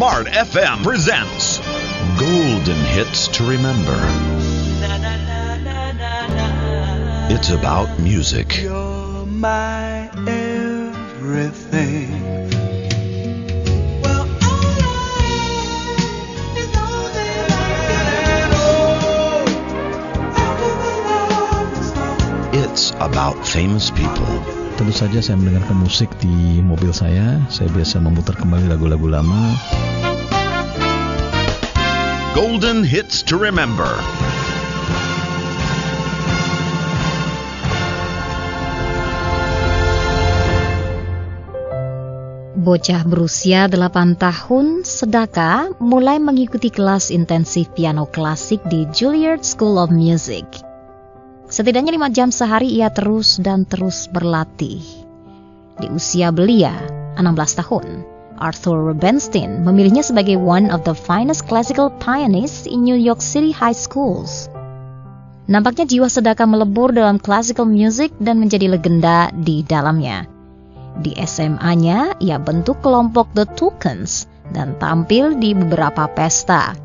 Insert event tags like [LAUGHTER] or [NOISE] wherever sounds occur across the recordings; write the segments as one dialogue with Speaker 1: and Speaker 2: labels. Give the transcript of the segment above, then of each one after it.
Speaker 1: Smart FM presents Golden Hits to Remember. It's about music.
Speaker 2: You're my everything.
Speaker 1: It's about famous people
Speaker 3: Tentu saja saya mendengarkan musik di mobil saya. Saya biasa memutar kembali lagu-lagu lama.
Speaker 1: Golden Hits to Remember.
Speaker 4: Bocah berusia 8 tahun, Sedaka, mulai mengikuti kelas intensif piano klasik di Juilliard School of Music. Setidaknya lima jam sehari ia terus dan terus berlatih. Di usia belia, 16 tahun, Arthur Rubinstein memilihnya sebagai one of the finest classical pianists in New York City high schools. Nampaknya jiwa Sedaka melebur dalam classical music dan menjadi legenda di dalamnya. Di SMA-nya, ia bentuk kelompok The Tukens dan tampil di beberapa pesta.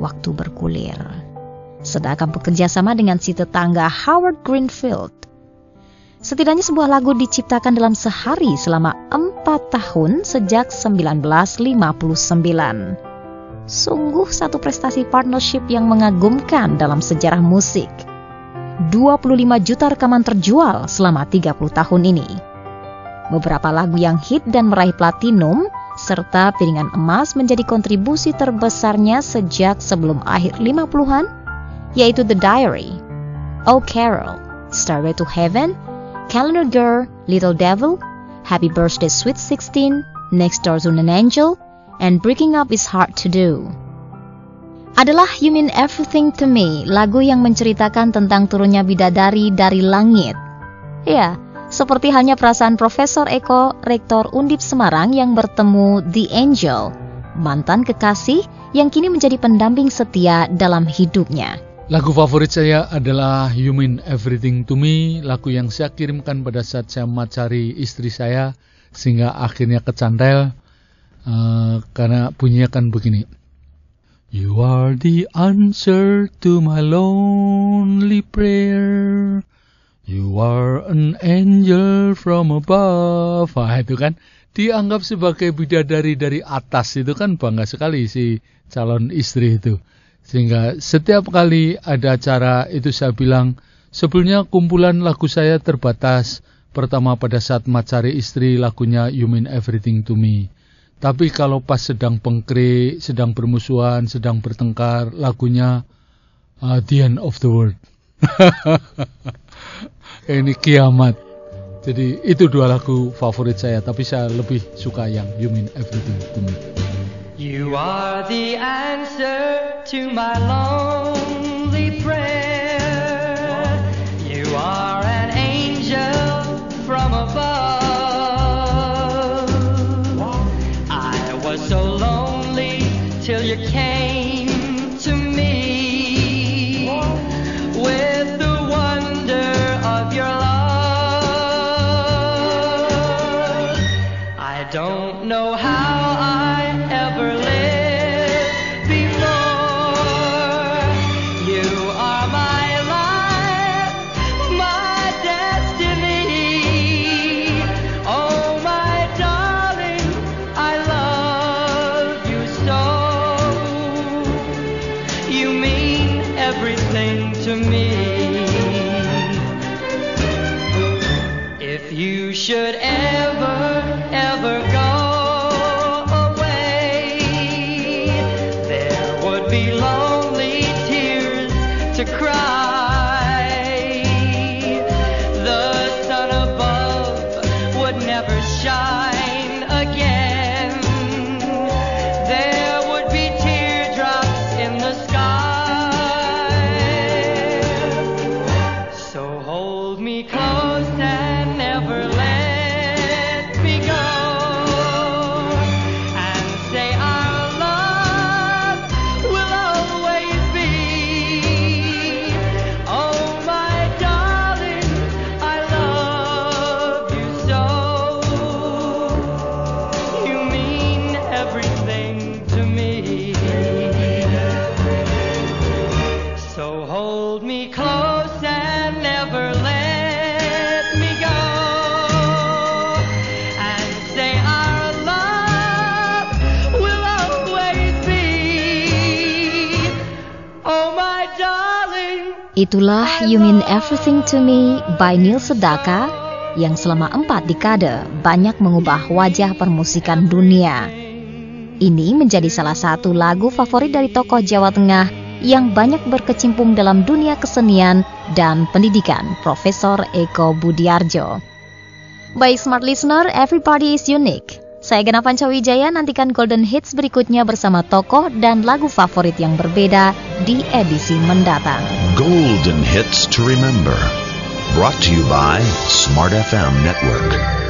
Speaker 4: Waktu bergulir. Sedangkan bekerja sama dengan si tetangga Howard Greenfield. Setidaknya sebuah lagu diciptakan dalam sehari selama empat tahun sejak 1959. Sungguh satu prestasi partnership yang mengagumkan dalam sejarah musik. 25 juta rekaman terjual selama 30 tahun ini beberapa lagu yang hit dan meraih platinum, serta piringan emas menjadi kontribusi terbesarnya sejak sebelum akhir 50-an, yaitu The Diary, Oh Carol, Starway to Heaven, Calendar Girl, Little Devil, Happy Birthday Sweet 16, Next Door to an Angel, and Breaking Up is Hard to Do. Adalah You Mean Everything to Me, lagu yang menceritakan tentang turunnya bidadari dari langit. Ya, seperti halnya perasaan Profesor Eko, Rektor Undip Semarang yang bertemu The Angel, mantan kekasih yang kini menjadi pendamping setia dalam hidupnya.
Speaker 5: Lagu favorit saya adalah You Mean Everything to Me, lagu yang saya kirimkan pada saat saya mencari istri saya, sehingga akhirnya kecantel, uh, karena bunyinya kan begini. You are the answer to my lonely prayer. You are an angel from above. Wah, itu kan dianggap sebagai bidadari dari atas itu kan bangga sekali si calon istri itu. Sehingga setiap kali ada acara itu saya bilang, sebelumnya kumpulan lagu saya terbatas. Pertama pada saat macari istri lagunya You Mean Everything to Me. Tapi kalau pas sedang pengkrik, sedang bermusuhan, sedang bertengkar, lagunya uh, The End of the World. [LAUGHS] ini kiamat. Jadi itu dua lagu favorit saya, tapi saya lebih suka yang You Mean Everything to Me.
Speaker 2: You are the answer to my lonely prayer. You are an angel from above. I was so lonely till you came everything to me. If you should ever,
Speaker 4: Itulah You Mean Everything to Me by Neil Sedaka yang selama empat dekade banyak mengubah wajah permusikan dunia. Ini menjadi salah satu lagu favorit dari tokoh Jawa Tengah yang banyak berkecimpung dalam dunia kesenian dan pendidikan, Profesor Eko Budiarjo. Baik smart listener, everybody is unique. Saya Gena Pancawijaya nantikan Golden Hits berikutnya bersama tokoh dan lagu favorit yang berbeda di edisi mendatang.
Speaker 1: Golden Hits to Remember. Brought to you by Smart FM Network.